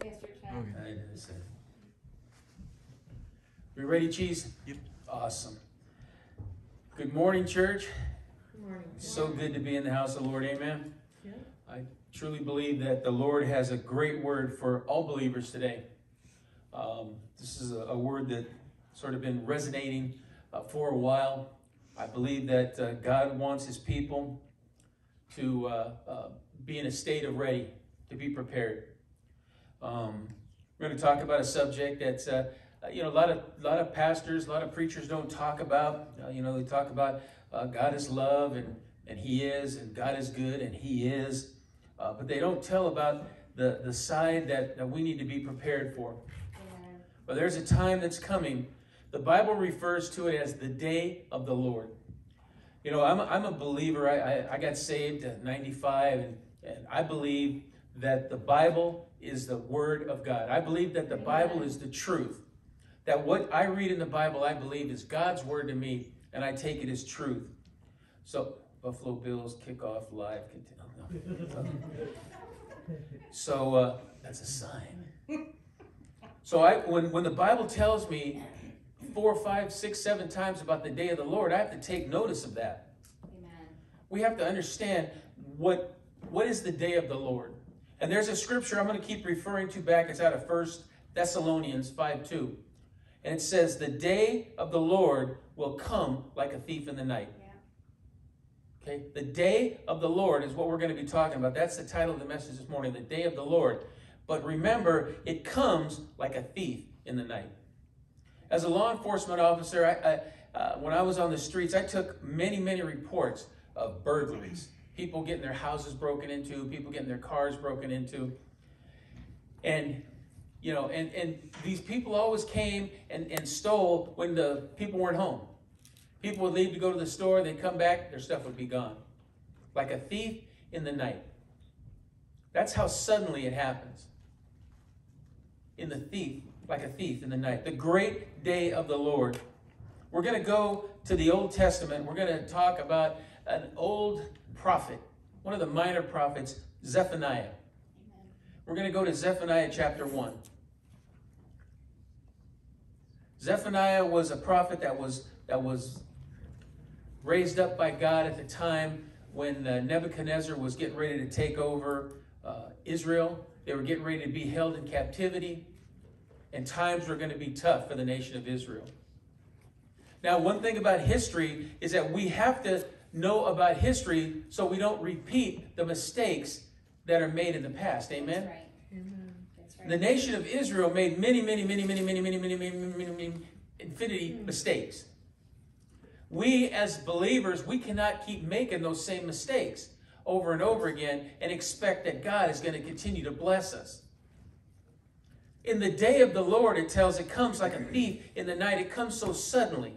Pastor Chad. Okay. I did the same. We ready, Cheese? Yep. Awesome. Good morning, church. Good morning. So good to be in the house of the Lord. Amen. Yeah. I truly believe that the Lord has a great word for all believers today. Um, this is a, a word that sort of been resonating uh, for a while. I believe that uh, God wants His people to uh, uh, be in a state of ready, to be prepared. Um, we're going to talk about a subject that's, uh, you know, a lot of a lot of pastors, a lot of preachers don't talk about. Uh, you know, they talk about uh, God is love and and He is, and God is good and He is, uh, but they don't tell about the the side that, that we need to be prepared for. But there's a time that's coming. The Bible refers to it as the day of the Lord. You know, I'm a, I'm a believer. I, I, I got saved at 95, and, and I believe that the Bible is the Word of God. I believe that the Bible is the truth. That what I read in the Bible, I believe is God's Word to me, and I take it as truth. So, Buffalo Bills kickoff live. Continue. So, uh, that's a sign. So I when when the Bible tells me four, five, six, seven times about the day of the Lord, I have to take notice of that. Amen. We have to understand what what is the day of the Lord. And there's a scripture I'm going to keep referring to back. It's out of First Thessalonians 5 2. And it says, The day of the Lord will come like a thief in the night. Yeah. Okay? The day of the Lord is what we're going to be talking about. That's the title of the message this morning, the day of the Lord. But remember, it comes like a thief in the night. As a law enforcement officer, I, I, uh, when I was on the streets, I took many, many reports of burglaries. People getting their houses broken into, people getting their cars broken into. And, you know, and, and these people always came and, and stole when the people weren't home. People would leave to go to the store, they'd come back, their stuff would be gone. Like a thief in the night. That's how suddenly it happens. In the thief, like a thief in the night. The great day of the Lord. We're going to go to the Old Testament. We're going to talk about an old prophet, one of the minor prophets, Zephaniah. We're going to go to Zephaniah chapter 1. Zephaniah was a prophet that was that was raised up by God at the time when uh, Nebuchadnezzar was getting ready to take over uh, Israel. They were getting ready to be held in captivity, and times were going to be tough for the nation of Israel. Now, one thing about history is that we have to know about history so we don't repeat the mistakes that are made in the past. Amen. That's right. Amen. That's right. The nation of Israel made many, many, many, many, many, many, many, many, many, many, many infinity mistakes. We as believers, we cannot keep making those same mistakes over and over again and expect that God is going to continue to bless us. In the day of the Lord, it tells it comes like a thief in the night. It comes so suddenly.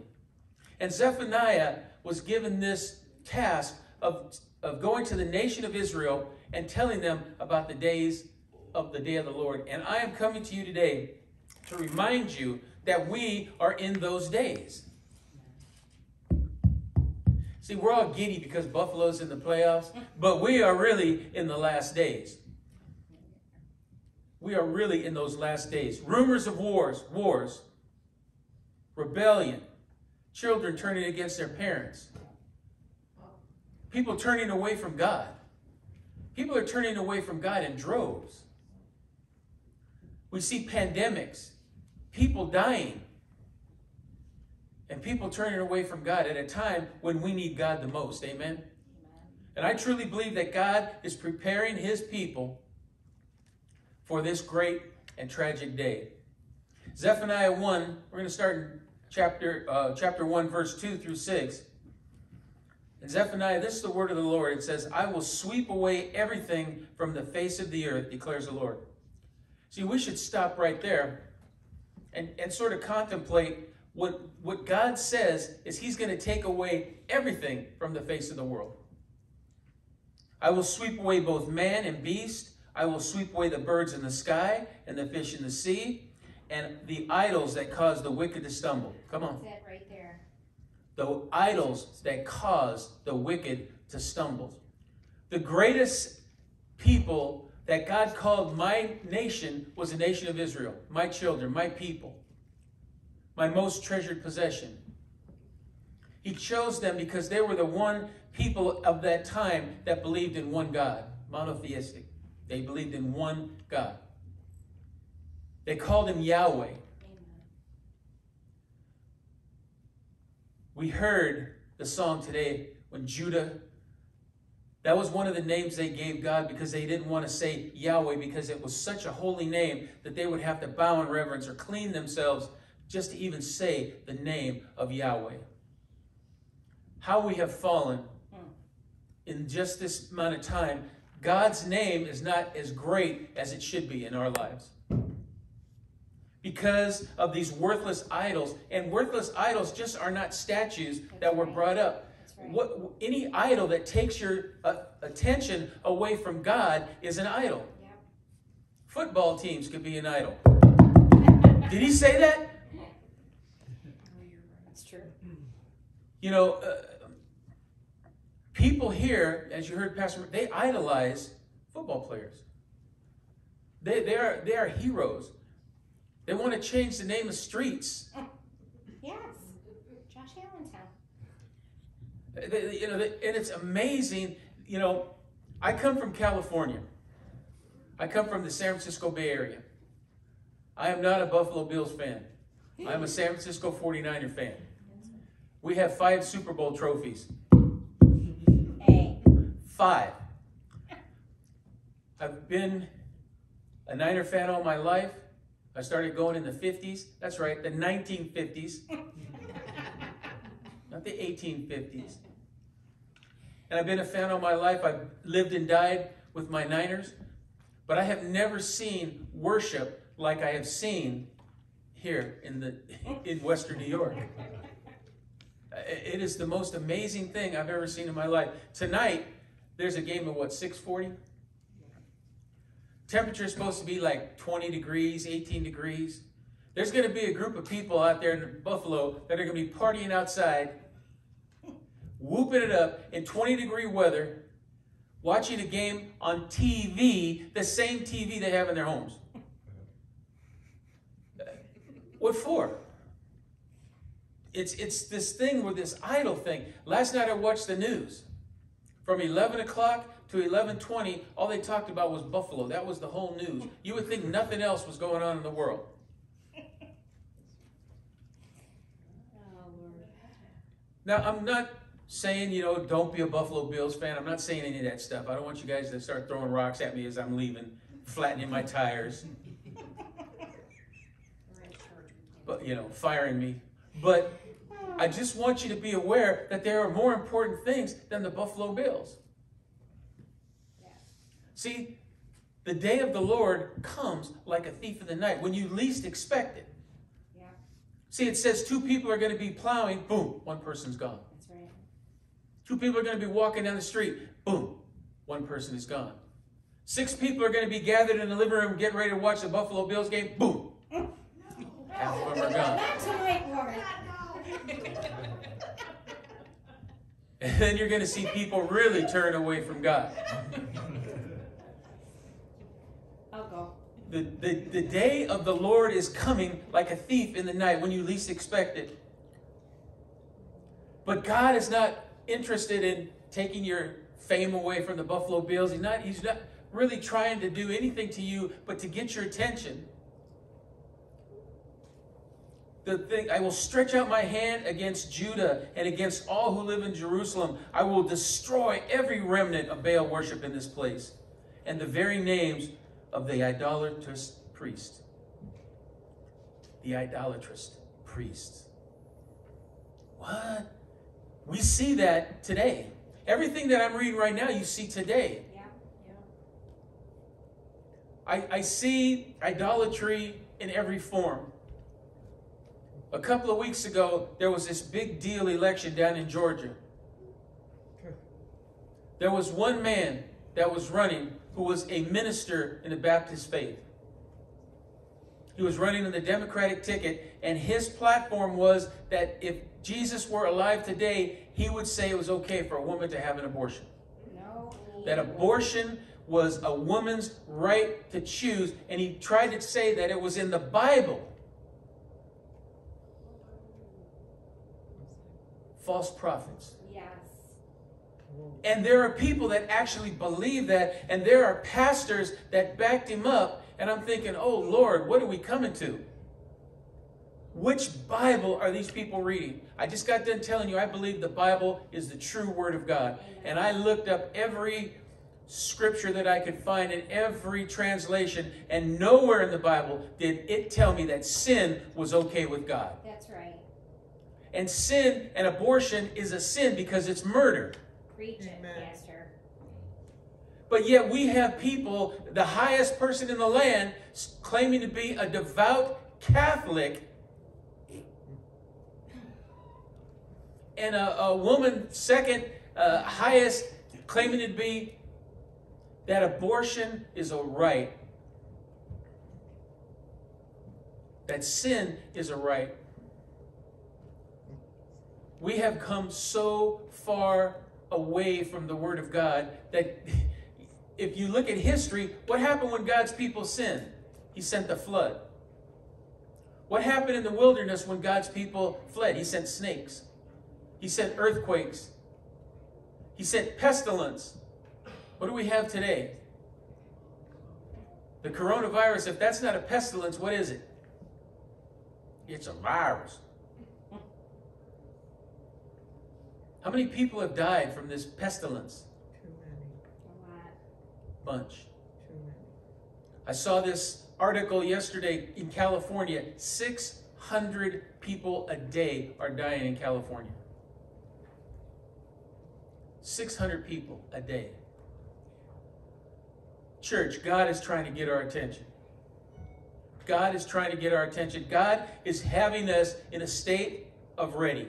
And Zephaniah was given this task of, of going to the nation of Israel and telling them about the days of the day of the Lord. And I am coming to you today to remind you that we are in those days. See, we're all giddy because Buffalo's in the playoffs, but we are really in the last days. We are really in those last days. Rumors of wars, wars, rebellion, children turning against their parents, people turning away from God. People are turning away from God in droves. We see pandemics, people dying, and people turning away from God at a time when we need God the most. Amen? Amen. And I truly believe that God is preparing his people for this great and tragic day. Zephaniah 1, we're going to start in chapter, uh, chapter 1, verse 2 through 6. In Zephaniah, this is the word of the Lord. It says, I will sweep away everything from the face of the earth, declares the Lord. See, we should stop right there and, and sort of contemplate what, what God says is He's going to take away everything from the face of the world. I will sweep away both man and beast. I will sweep away the birds in the sky and the fish in the sea and the idols that cause the wicked to stumble. Come on. Right. The idols that cause the wicked to stumble. The greatest people that God called my nation was the nation of Israel, my children, my people, my most treasured possession. He chose them because they were the one people of that time that believed in one God, monotheistic. They believed in one God. They called him Yahweh. Amen. We heard the song today when Judah, that was one of the names they gave God because they didn't want to say Yahweh because it was such a holy name that they would have to bow in reverence or clean themselves just to even say the name of Yahweh. How we have fallen in just this amount of time. God's name is not as great as it should be in our lives because of these worthless idols. And worthless idols just are not statues that were brought up. Right. What any idol that takes your uh, attention away from God is an idol. Football teams could be an idol. Did he say that? That's true. You know, uh, people here, as you heard Pastor, they idolize football players. They, they are they are heroes. They want to change the name of streets. Yes. Josh Allentown. They- you know, they- and it's amazing. You know, I come from California. I come from the San Francisco Bay Area. I am not a Buffalo Bills fan. I am a San Francisco 49er fan. We have five Super Bowl trophies. Hey. Five. I've been a Niner fan all my life. I started going in the 50s. That's right, the 1950s, not the 1850s. And I've been a fan all my life. I've lived and died with my Niners. But I have never seen worship like I have seen here in the in Western New York. It is the most amazing thing I've ever seen in my life. Tonight, there's a game of what, 640? Temperature is supposed to be like 20 degrees, 18 degrees. There's going to be a group of people out there in Buffalo that are going to be partying outside, whooping it up in 20 degree weather, watching a game on TV, the same TV they have in their homes. What for? It's, it's this thing with this idol thing. Last night I watched the news. From 11 o'clock to 11:20, all they talked about was Buffalo. That was the whole news. You would think nothing else was going on in the world. Now, I'm not saying, you know, don't be a Buffalo Bills fan. I'm not saying any of that stuff. I don't want you guys to start throwing rocks at me as I'm leaving, flattening my tires, but you know, firing me. But I just want you to be aware that there are more important things than the Buffalo Bills. See, the day of the Lord comes like a thief in the night when you least expect it. Yeah, See, it says two people are going to be plowing, boom, one person's gone. that's right. Two people are going to be walking down the street, boom, one person is gone. Six people are going to be gathered in the living room getting ready to watch the Buffalo Bills game, boom, half of them are gone. Not tonight, Lord. And then you're going to see people really turn away from God. I'll go. The, the, the day of the Lord is coming like a thief in the night when you least expect it. But God is not interested in taking your fame away from the Buffalo Bills. He's not, he's not really trying to do anything to you but to get your attention. The thing, I will stretch out my hand against Judah and against all who live in Jerusalem. I will destroy every remnant of Baal worship in this place and the very names of the idolatrous priest. The idolatrous priest. What? We see that today. Everything that I'm reading right now, you see today. Yeah, yeah. I, I see idolatry in every form. A couple of weeks ago, there was this big deal election down in Georgia. There was one man that was running who was a minister in the Baptist faith. He was running on the Democratic ticket, and his platform was that if Jesus were alive today, he would say it was okay for a woman to have an abortion. No. That abortion was a woman's right to choose, and he tried to say that it was in the Bible. False prophets. And there are people that actually believe that, and there are pastors that backed him up. And I'm thinking, oh Lord, what are we coming to? Which Bible are these people reading? I just got done telling you I believe the Bible is the true Word of God. And I looked up every scripture that I could find in every translation, and nowhere in the Bible did it tell me that sin was okay with God. That's right. And sin and abortion is a sin because it's murder. Preach it, Amen. Pastor. But yet we have people, the highest person in the land, claiming to be a devout Catholic, and a, a woman second uh, highest claiming to be that abortion is a right, that sin is a right. We have come so far away from the Word of God that if you look at history, what happened when God's people sinned? He sent the flood. What happened in the wilderness when God's people fled? He sent snakes. He sent earthquakes. He sent pestilence. What do we have today? The coronavirus, if that's not a pestilence, what is it? It's a virus. How many people have died from this pestilence? Too many, A lot. Bunch. too many. I saw this article yesterday in California. 600 people a day are dying in California. 600 people a day. Church, God is trying to get our attention. God is trying to get our attention. God is having us in a state of ready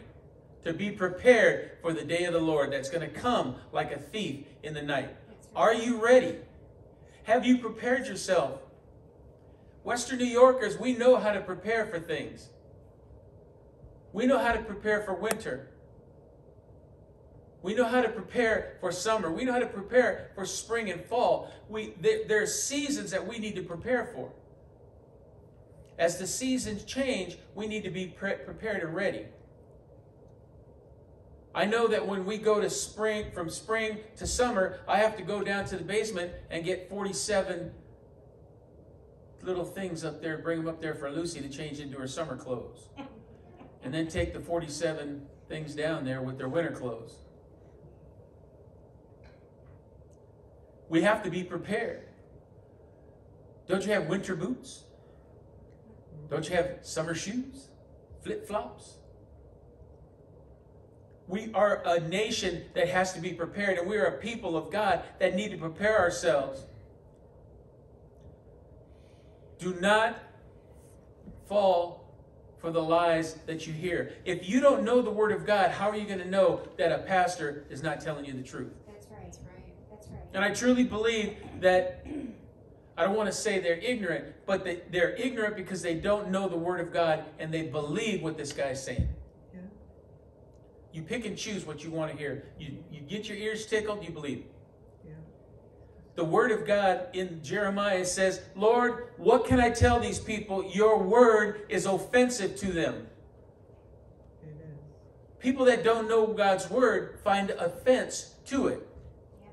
to be prepared for the day of the Lord that's going to come like a thief in the night. Are you ready? Have you prepared yourself? Western New Yorkers, we know how to prepare for things. We know how to prepare for winter. We know how to prepare for summer. We know how to prepare for spring and fall. We, there, there are seasons that we need to prepare for. As the seasons change, we need to be pre- prepared and ready. I know that when we go to spring, from spring to summer, I have to go down to the basement and get 47 little things up there, bring them up there for Lucy to change into her summer clothes. And then take the 47 things down there with their winter clothes. We have to be prepared. Don't you have winter boots? Don't you have summer shoes? Flip flops? We are a nation that has to be prepared, and we are a people of God that need to prepare ourselves. Do not fall for the lies that you hear. If you don't know the Word of God, how are you going to know that a pastor is not telling you the truth? That's right. That's right. That's right. And I truly believe that, I don't want to say they're ignorant, but they, they're ignorant because they don't know the Word of God and they believe what this guy's saying. You pick and choose what you want to hear. You, you get your ears tickled, you believe. Yeah. The Word of God in Jeremiah says, Lord, what can I tell these people? Your Word is offensive to them. It is. People that don't know God's Word find offense to it. Yeah.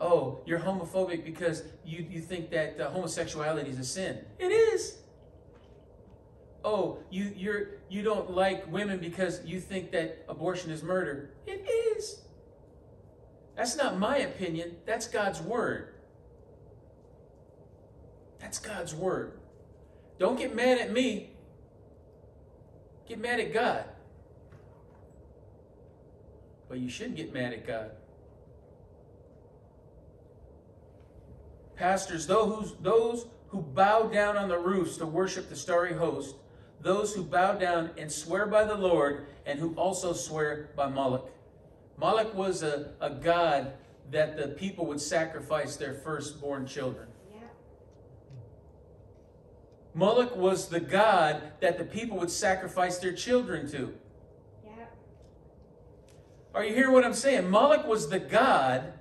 Oh, you're homophobic because you, you think that uh, homosexuality is a sin. It is. Oh, you you're you don't like women because you think that abortion is murder. It is. That's not my opinion. That's God's word. That's God's word. Don't get mad at me. Get mad at God. But you shouldn't get mad at God. Pastors, those, those who bow down on the roofs to worship the starry host, those who bow down and swear by the Lord, and who also swear by Moloch. Moloch was a, a god that the people would sacrifice their firstborn children. Yeah. Moloch was the god that the people would sacrifice their children to. Yeah. Are you hearing what I'm saying? Moloch was the god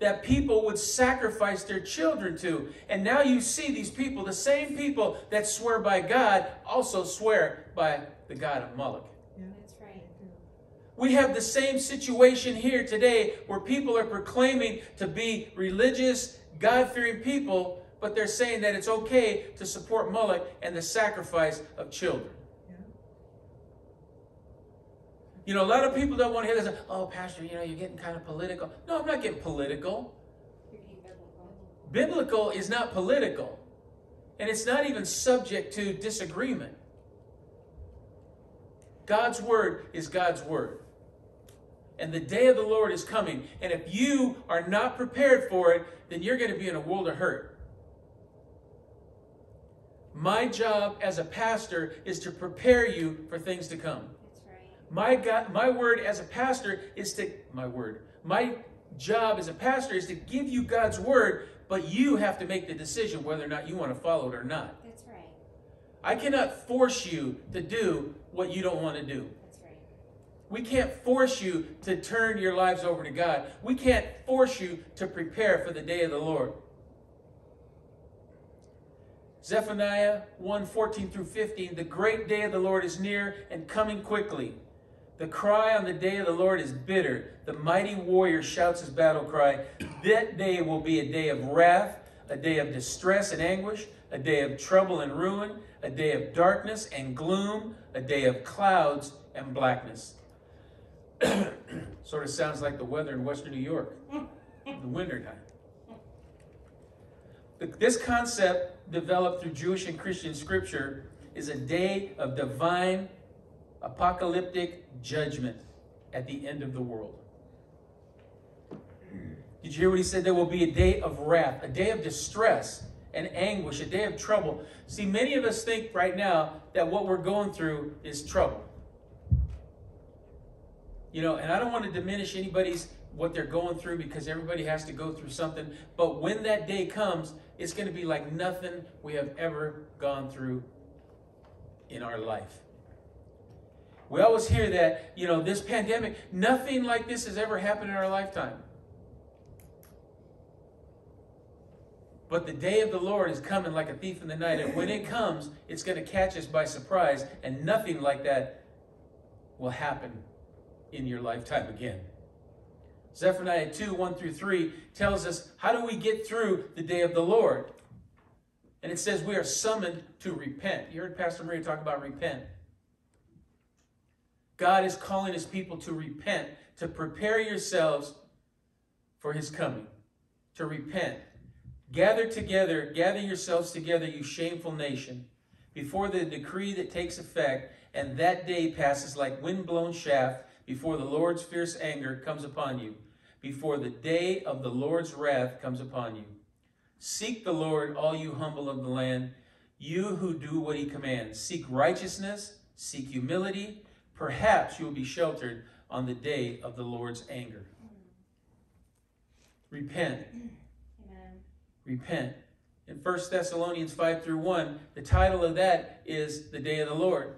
that people would sacrifice their children to. And now you see these people, the same people that swear by God, also swear by the God of Moloch. That's right. We have the same situation here today where people are proclaiming to be religious, God fearing people, but they're saying that it's okay to support Moloch and the sacrifice of children. Yeah. You know, a lot of people don't want to hear this. Oh, Pastor, you know, you're getting kind of political. No, I'm not getting political. Biblical. Biblical is not political, and it's not even subject to disagreement. God's word is God's word. And the day of the Lord is coming. And if you are not prepared for it, then you're going to be in a world of hurt. My job as a pastor is to prepare you for things to come. My God, my word as a pastor is to my word. My job as a pastor is to give you God's word, but you have to make the decision whether or not you want to follow it or not. That's right. I cannot force you to do what you don't want to do. That's right. We can't force you to turn your lives over to God. We can't force you to prepare for the day of the Lord. Zephaniah 1 14 through 15 The great day of the Lord is near and coming quickly. The cry on the day of the Lord is bitter. The mighty warrior shouts his battle cry. That day will be a day of wrath, a day of distress and anguish, a day of trouble and ruin, a day of darkness and gloom, a day of clouds and blackness. sort of sounds like the weather in western New York, the winter time. This concept, developed through Jewish and Christian scripture, is a day of divine apocalyptic judgment at the end of the world. Did you hear what he said? There will be a day of wrath, a day of distress and anguish, a day of trouble. See, many of us think right now that what we're going through is trouble. You know, and I don't want to diminish anybody's what they're going through because everybody has to go through something. But when that day comes, it's going to be like nothing we have ever gone through in our life. We always hear that, you know, this pandemic, nothing like this has ever happened in our lifetime. But the day of the Lord is coming like a thief in the night. And when it comes, it's going to catch us by surprise. And nothing like that will happen in your lifetime again. Zephaniah 2 1 through 3 tells us how do we get through the day of the Lord? And it says we are summoned to repent. You heard Pastor Maria talk about repent. God is calling his people to repent, to prepare yourselves for his coming, to repent. Gather together, gather yourselves together, you shameful nation, before the decree that takes effect, and that day passes like wind-blown shaft before the Lord's fierce anger comes upon you, before the day of the Lord's wrath comes upon you. Seek the Lord, all you humble of the land, you who do what he commands. Seek righteousness, seek humility. Perhaps you will be sheltered on the day of the Lord's anger. Repent. Amen. Repent. In 1 Thessalonians 5 through 1, the title of that is the day of the Lord.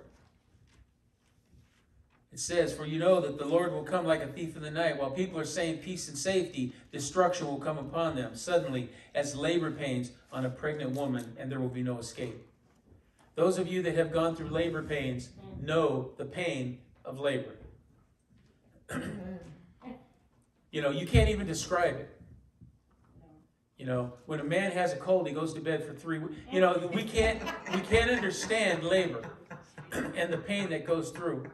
It says, For you know that the Lord will come like a thief in the night. While people are saying peace and safety, destruction will come upon them suddenly as labor pains on a pregnant woman, and there will be no escape. Those of you that have gone through labor pains know the pain of labor. you know, you can't even describe it. You know, when a man has a cold, he goes to bed for three weeks. You know, we can't we can't understand labor and the pain that goes through.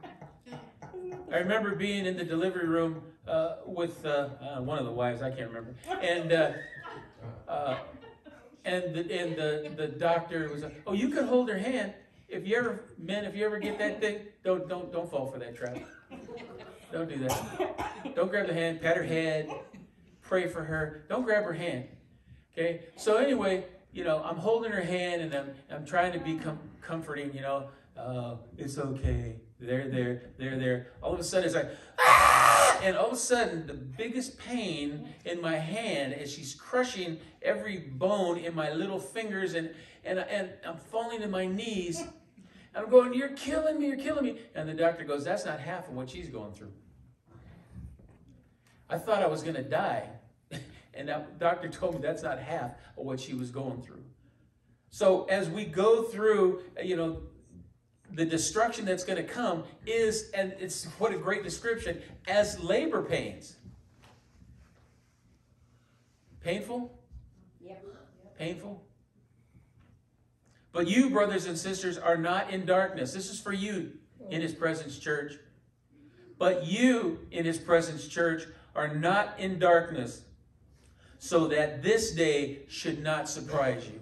I remember being in the delivery room uh, with uh, uh, one of the wives, I can't remember, and uh, uh, and the, and the the doctor was like, "Oh, you could hold her hand. If you ever, men, if you ever get that thing, don't don't don't fall for that trap. Don't do that. Don't grab the hand, pat her head, pray for her. Don't grab her hand. Okay. So anyway, you know, I'm holding her hand and I'm I'm trying to be com- comforting. You know, uh, it's okay. They're there. They're there. All of a sudden, it's like, ah! And all of a sudden, the biggest pain in my hand as she's crushing every bone in my little fingers, and and and I'm falling to my knees. And I'm going, you're killing me. You're killing me. And the doctor goes, that's not half of what she's going through. I thought I was going to die. And that doctor told me that's not half of what she was going through. So as we go through, you know, the destruction that's going to come is, and it's what a great description, as labor pains. Painful? Yep. Painful? But you, brothers and sisters, are not in darkness. This is for you in His presence, church. But you in His presence, church, are not in darkness, so that this day should not surprise you.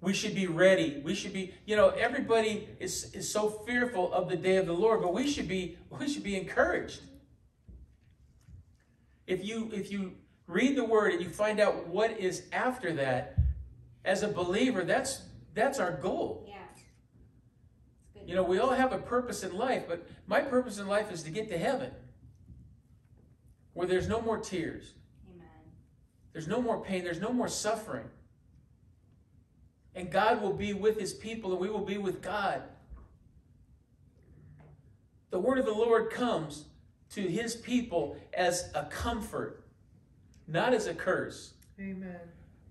We should be ready. We should be, you know, everybody is, is so fearful of the day of the Lord, but we should be we should be encouraged. If you if you read the word and you find out what is after that, as a believer, that's that's our goal. Yeah. It's good. You know, we all have a purpose in life, but my purpose in life is to get to heaven. Where there's no more tears, Amen. there's no more pain, there's no more suffering. And God will be with his people and we will be with God. The word of the Lord comes to his people as a comfort, not as a curse. Amen.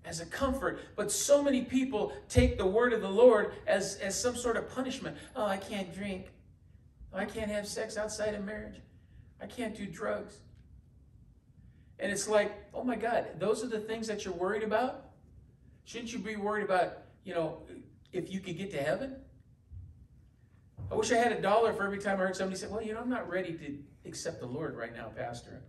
as a comfort. But so many people take the word of the Lord as, as some sort of punishment. Oh, I can't drink. I can't have sex outside of marriage. I can't do drugs. And it's like, oh my God, those are the things that you're worried about? Shouldn't you be worried about, you know, if you could get to heaven? I wish I had a dollar for every time I heard somebody say, well, you know, I'm not ready to accept the Lord right now, Pastor.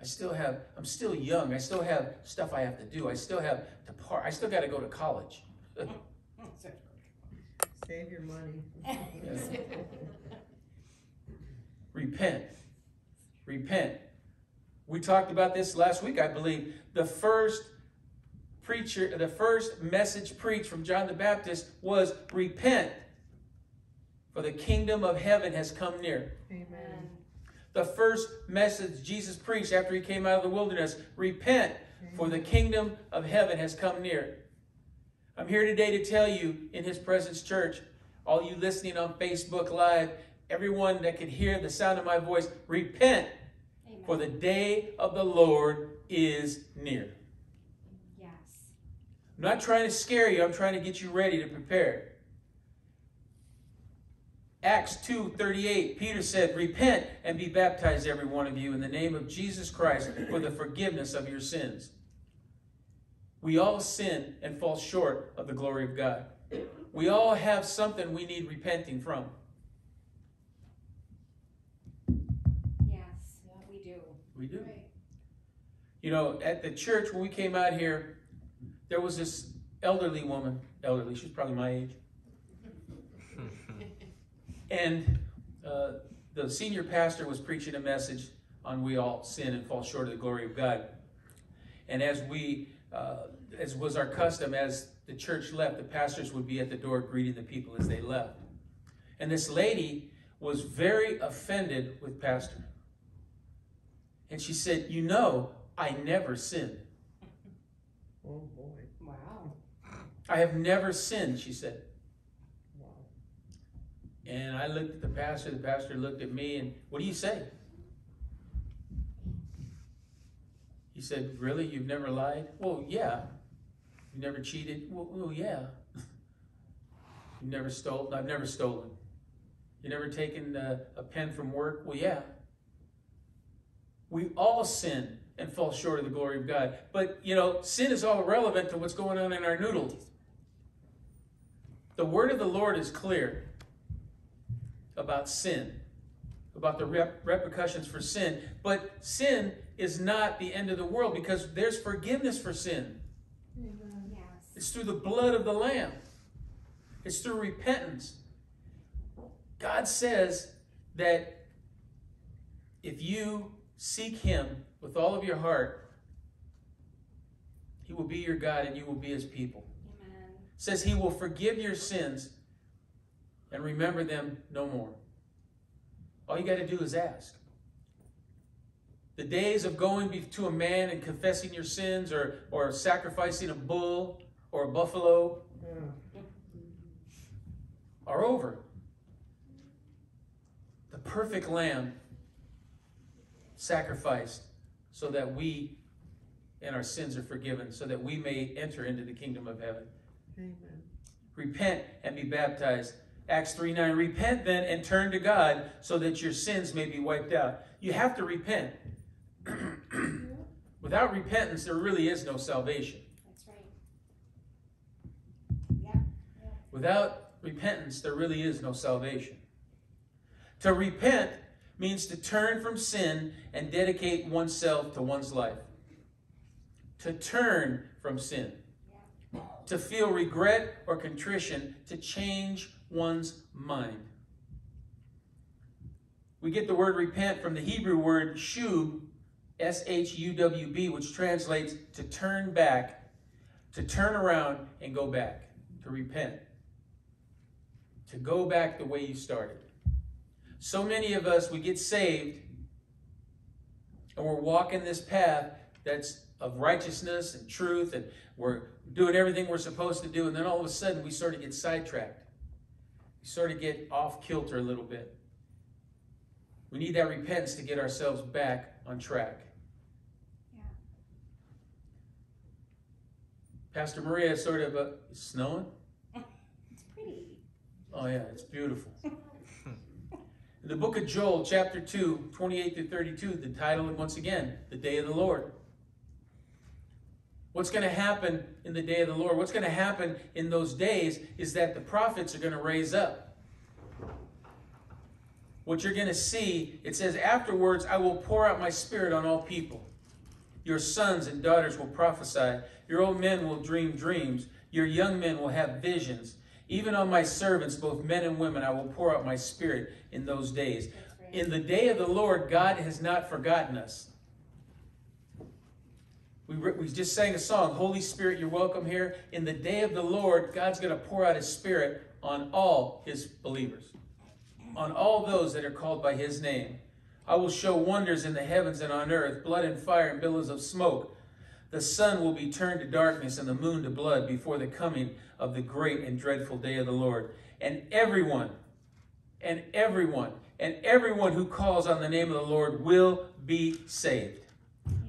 I still have, I'm still young. I still have stuff I have to do. I still have to part. I still got to go to college. Save your money. Repent. Repent. We talked about this last week, I believe. The first preacher, the first message preached from John the Baptist was repent, for the kingdom of heaven has come near. Amen. Amen. The first message Jesus preached after he came out of the wilderness repent, for the kingdom of heaven has come near. I'm here today to tell you in his presence church, all you listening on Facebook Live, everyone that can hear the sound of my voice, repent, Amen. for the day of the Lord is near. I'm not trying to scare you, I'm trying to get you ready to prepare. Acts 2:38 Peter said, "Repent and be baptized every one of you in the name of Jesus Christ for the forgiveness of your sins." We all sin and fall short of the glory of God. We all have something we need repenting from. Yes. We do. We do. You know, at the church when we came out here, there was this elderly woman, elderly, she's probably my age. and uh, the senior pastor was preaching a message on we all sin and fall short of the glory of God. And as we, uh, as was our custom, as the church left, the pastors would be at the door greeting the people as they left. And this lady was very offended with Pastor. And she said, You know, I never sinned. Oh boy. Wow. I have never sinned, she said. And I looked at the pastor, the pastor looked at me, and what do you say? He said, Really? You've never lied? Well, yeah. You never cheated? Well, well yeah. you never stole? I've never stolen. You never taken a, a pen from work? Well, yeah. We all sin and fall short of the glory of God. But, you know, sin is all relevant to what's going on in our noodle. The word of the Lord is clear about sin, about the rep- repercussions for sin. But sin is not the end of the world because there's forgiveness for sin. Amen. Yes. It's through the blood of the Lamb, it's through repentance. God says that if you seek Him with all of your heart, He will be your God and you will be His people. Says he will forgive your sins and remember them no more. All you got to do is ask. The days of going to a man and confessing your sins or, or sacrificing a bull or a buffalo Yeah. are over. The perfect lamb sacrificed so that we and our sins are forgiven, so that we may enter into the kingdom of heaven. Amen. Repent and be baptized. Acts 3 9. Repent then and turn to God so that your sins may be wiped out. You have to repent. Without repentance, there really is no salvation. That's right. Yeah. Without repentance, there really is no salvation. To repent means to turn from sin and dedicate oneself to one's life. To turn from sin. To feel regret or contrition, to change one's mind. We get the word repent from the Hebrew word shub, S H U W B, which translates to turn back, to turn around and go back, to repent to go back the way you started. So many of us, we get saved and we're walking this path that's of righteousness and truth, and we're doing everything we're supposed to do, and then all of a sudden we sort of get sidetracked. We sort of get off kilter a little bit. We need that repentance to get ourselves back on track. Yeah. Pastor Maria sort of uh, it's snowing. It's pretty. Oh, yeah, it's beautiful. In the book of Joel, chapter 2, 28 to 32, the title, once again, The Day of the Lord. What's going to happen in the day of the Lord? What's going to happen in those days is that the prophets are going to raise up. What you're going to see, it says, Afterwards, I will pour out my spirit on all people. Your sons and daughters will prophesy. Your old men will dream dreams. Your young men will have visions. Even on my servants, both men and women, I will pour out my spirit in those days. In the day of the Lord, God has not forgotten us. We, re- we just sang a song, Holy Spirit, you're welcome here. In the day of the Lord, God's going to pour out his spirit on all his believers, on all those that are called by his name. I will show wonders in the heavens and on earth, blood and fire and billows of smoke. The sun will be turned to darkness and the moon to blood before the coming of the great and dreadful day of the Lord. And everyone, and everyone, and everyone who calls on the name of the Lord will be saved.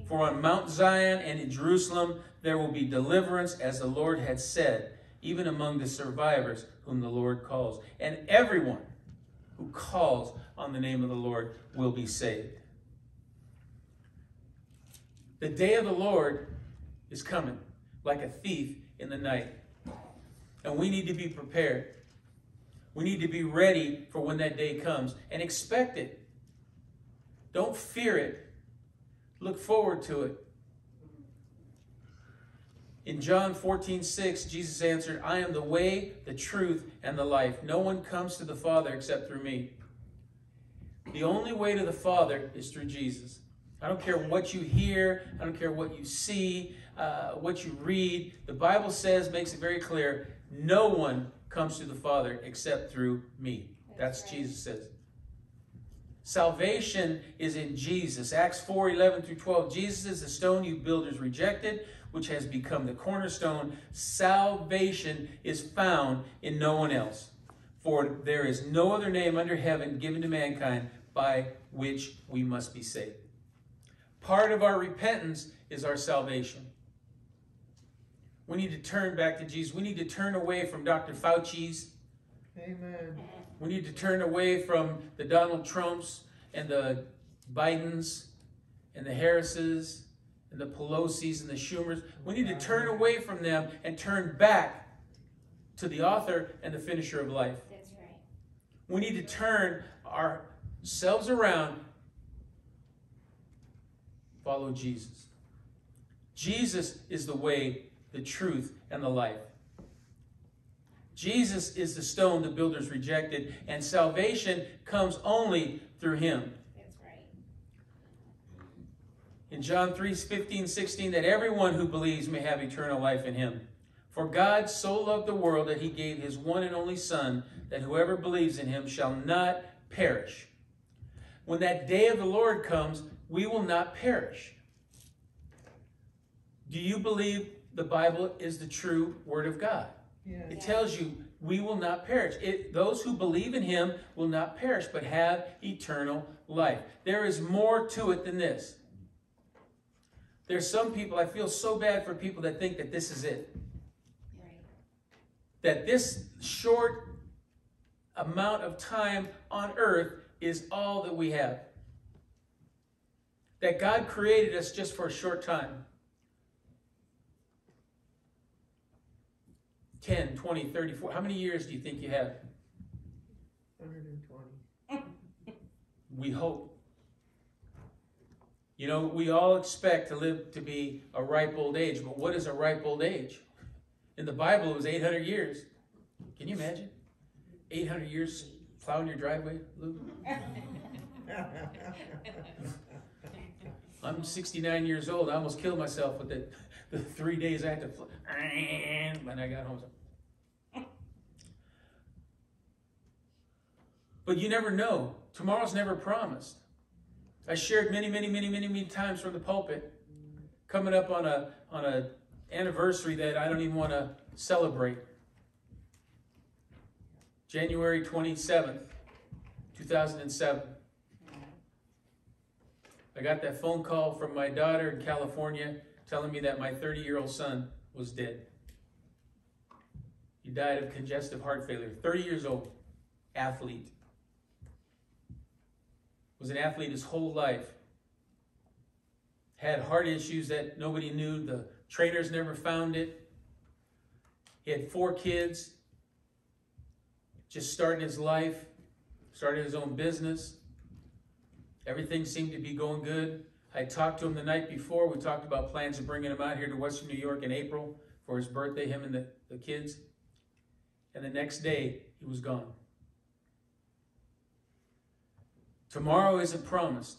For on Mount Zion and in Jerusalem there will be deliverance, as the Lord had said, even among the survivors whom the Lord calls. And everyone who calls on the name of the Lord will be saved. The day of the Lord is coming like a thief in the night. And we need to be prepared. We need to be ready for when that day comes and expect it. Don't fear it. Look forward to it. In John 14, 6, Jesus answered, I am the way, the truth, and the life. No one comes to the Father except through me. The only way to the Father is through Jesus. I don't care what you hear, I don't care what you see, uh, what you read. The Bible says, makes it very clear, no one comes to the Father except through me. That's, That's right. Jesus says. Salvation is in Jesus. Acts 4 11 through 12. Jesus is the stone you builders rejected, which has become the cornerstone. Salvation is found in no one else. For there is no other name under heaven given to mankind by which we must be saved. Part of our repentance is our salvation. We need to turn back to Jesus. We need to turn away from Dr. Fauci's Amen. we need to turn away from the Donald Trumps and the Bidens and the Harrises and the Pelosi's and the Schumers. We need to turn away from them and turn back to the author and the finisher of life. That's right. We need to turn ourselves around, follow Jesus. Jesus is the way, the truth, and the life. Jesus is the stone the builders rejected, and salvation comes only through him. That's right. In John 3 15, 16, that everyone who believes may have eternal life in him. For God so loved the world that he gave his one and only Son, that whoever believes in him shall not perish. When that day of the Lord comes, we will not perish. Do you believe the Bible is the true Word of God? Yes. It tells you we will not perish. It, those who believe in him will not perish, but have eternal life. There is more to it than this. There's some people, I feel so bad for people that think that this is it. Right. That this short amount of time on earth is all that we have. That God created us just for a short time. 10, 20, 30, 40. How many years do you think you have? Hundred and twenty. We hope. You know, we all expect to live to be a ripe old age, but what is a ripe old age? In the Bible, it was 800 years. Can you imagine? 800 years plowing your driveway, Lou? I'm 69 years old. I almost killed myself with the, the three days I had to fl- when I got home. But you never know. Tomorrow's never promised. I shared many, many, many, many, many times from the pulpit, coming up on a on a anniversary that I don't even want to celebrate. January 27th, 2007. I got that phone call from my daughter in California telling me that my 30 year old son was dead. He died of congestive heart failure. 30 years old, athlete. Was an athlete his whole life. Had heart issues that nobody knew. The trainers never found it. He had four kids. Just starting his life, started his own business. Everything seemed to be going good. I talked to him the night before. We talked about plans of bringing him out here to Western New York in April for his birthday, him and the, the kids. And the next day, he was gone. Tomorrow isn't promised.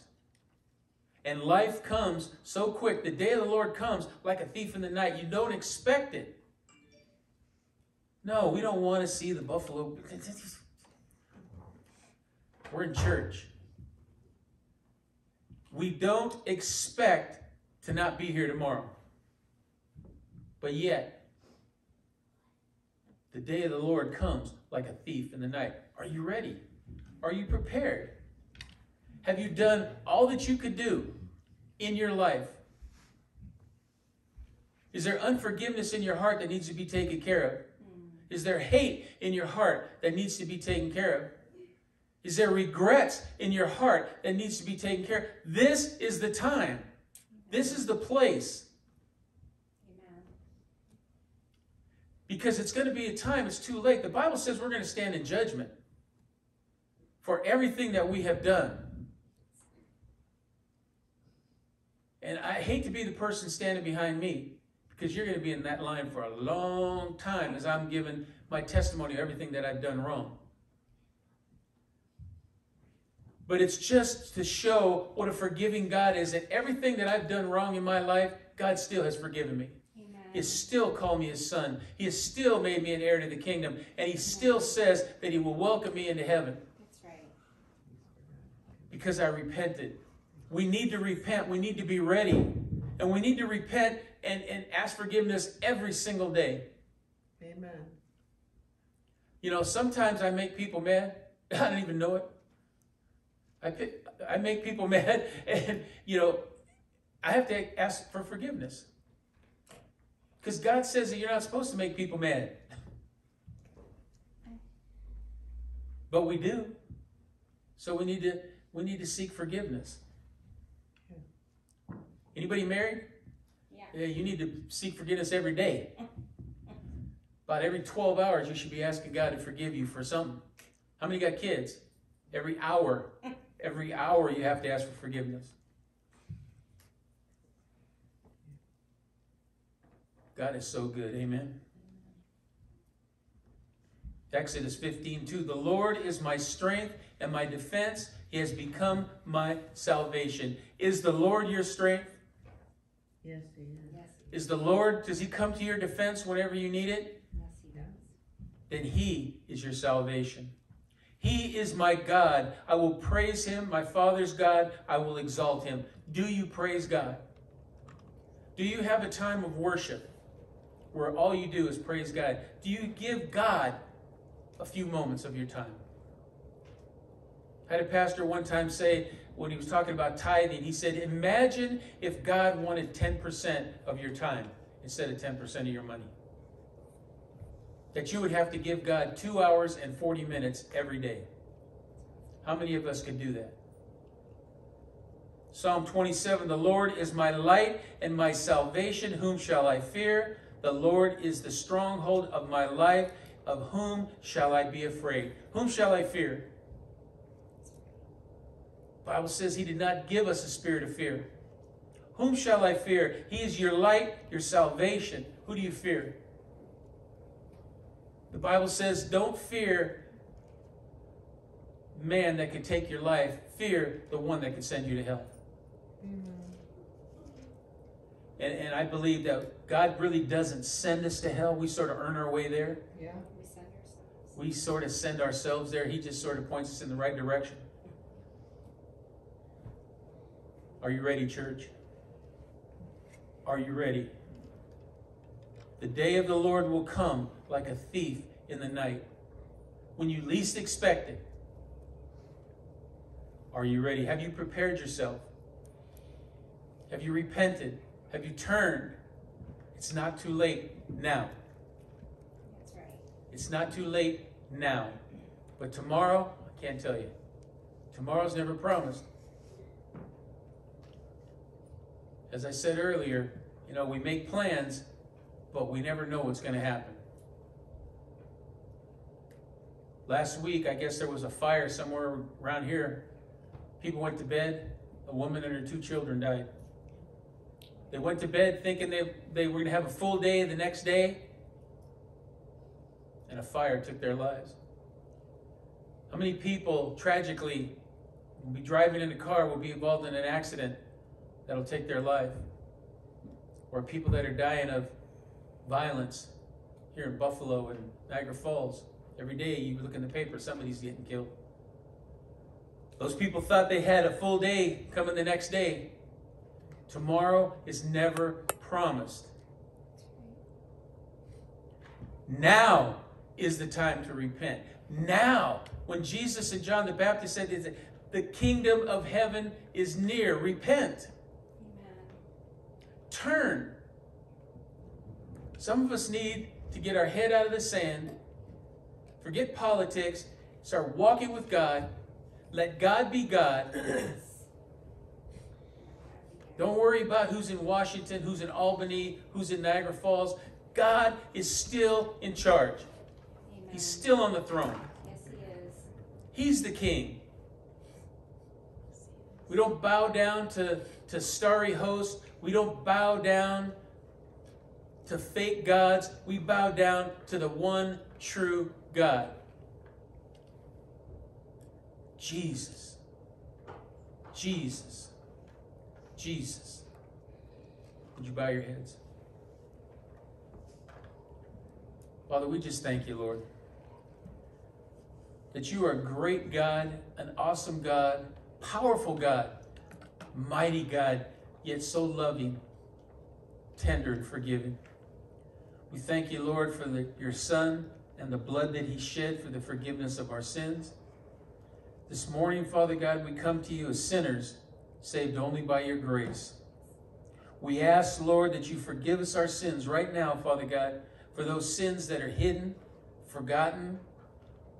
And life comes so quick. The day of the Lord comes like a thief in the night. You don't expect it. No, we don't want to see the buffalo. We're in church. We don't expect to not be here tomorrow. But yet, the day of the Lord comes like a thief in the night. Are you ready? Are you prepared? Have you done all that you could do in your life? Is there unforgiveness in your heart that needs to be taken care of? Is there hate in your heart that needs to be taken care of? Is there regrets in your heart that needs to be taken care of? This is the time. This is the place. Because it's going to be a time, it's too late. The Bible says we're going to stand in judgment for everything that we have done. And I hate to be the person standing behind me because you're going to be in that line for a long time as I'm giving my testimony of everything that I've done wrong. But it's just to show what a forgiving God is that everything that I've done wrong in my life, God still has forgiven me. Amen. He has still called me his son. He has still made me an heir to the kingdom. And he still says that he will welcome me into heaven That's right. because I repented. We need to repent. We need to be ready. And we need to repent and, and ask forgiveness every single day. Amen. You know, sometimes I make people mad. I don't even know it. I, I make people mad, and, you know, I have to ask for forgiveness. Because God says that you're not supposed to make people mad. But we do. So we need to we need to seek forgiveness. Anybody married? Yeah. Yeah, you need to seek forgiveness every day. About every 12 hours, you should be asking God to forgive you for something. How many got kids? Every hour. Every hour, you have to ask for forgiveness. God is so good. Amen. Exodus 15, 2. The Lord is my strength and my defense. He has become my salvation. Is the Lord your strength? Yes, he is. Yes. Is the Lord, does He come to your defense whenever you need it? Yes, he does. Then He is your salvation. He is my God. I will praise Him, my Father's God. I will exalt Him. Do you praise God? Do you have a time of worship where all you do is praise God? Do you give God a few moments of your time? I had a pastor one time say when he was talking about tithing, he said, Imagine if God wanted 10% of your time instead of 10% of your money. That you would have to give God two hours and 40 minutes every day. How many of us could do that? Psalm 27 The Lord is my light and my salvation. Whom shall I fear? The Lord is the stronghold of my life. Of whom shall I be afraid? Whom shall I fear? Bible says he did not give us a spirit of fear. Whom shall I fear? He is your light, your salvation. Who do you fear? The Bible says, don't fear man that could take your life. Fear the one that can send you to hell. Mm-hmm. And, and I believe that God really doesn't send us to hell. We sort of earn our way there. Yeah. We send ourselves. We sort of send ourselves there. He just sort of points us in the right direction. Are you ready, church? Are you ready? The day of the Lord will come like a thief in the night when you least expect it. Are you ready? Have you prepared yourself? Have you repented? Have you turned? It's not too late now. That's right. It's not too late now. But tomorrow, I can't tell you. Tomorrow's never promised. As I said earlier, you know, we make plans, but we never know what's going to happen. Last week, I guess there was a fire somewhere around here. People went to bed. A woman and her two children died. They went to bed thinking they, they were going to have a full day the next day, and a fire took their lives. How many people, tragically, will be driving in a car, will be involved in an accident that'll take their life? Or people that are dying of violence here in Buffalo and Niagara Falls. Every day you look in the paper, somebody's getting killed. Those people thought they had a full day coming the next day. Tomorrow is never promised. Now is the time to repent. Now, when Jesus and John the Baptist said, the kingdom of heaven is near, repent. Turn. Some of us need to get our head out of the sand, forget politics, start walking with God, let God be God. Don't worry about who's in Washington, who's in Albany, who's in Niagara Falls. God is still in charge. Amen. He's still on the throne. Yes, he is. He's the king. We don't bow down to, to starry hosts. We don't bow down to fake gods. We bow down to the one true God. Jesus. Jesus. Jesus. Would you bow your heads? Father, we just thank you, Lord, that you are a great God, an awesome God, powerful God, mighty God, yet so loving, tender, and forgiving. We thank you, Lord, for the, your Son and the blood that he shed for the forgiveness of our sins. This morning, Father God, we come to you as sinners, saved only by your grace. We ask, Lord, that you forgive us our sins right now, Father God, for those sins that are hidden, forgotten,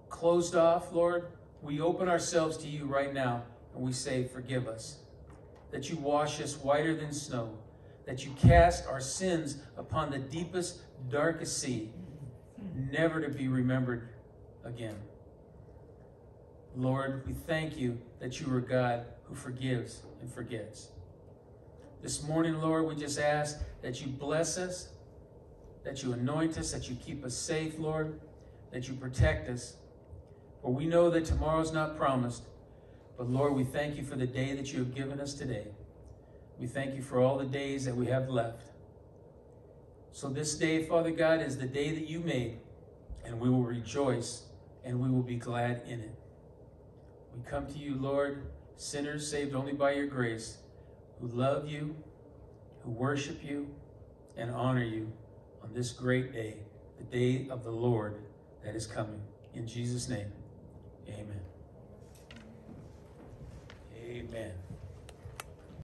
closed off, Lord. We open ourselves to you right now and we say, Forgive us. That you wash us whiter than snow. That you cast our sins upon the deepest, darkest sea, never to be remembered again. Lord, we thank you that you are God who forgives and forgets. This morning, Lord, we just ask that you bless us, that you anoint us, that you keep us safe, Lord, that you protect us. For we know that tomorrow's not promised, but Lord, we thank you for the day that you have given us today. We thank you for all the days that we have left. So this day, Father God, is the day that you made, and we will rejoice and we will be glad in it. We come to you, Lord, sinners saved only by your grace, who love you, who worship you, and honor you on this great day, the day of the Lord that is coming. In Jesus' name, amen. Amen.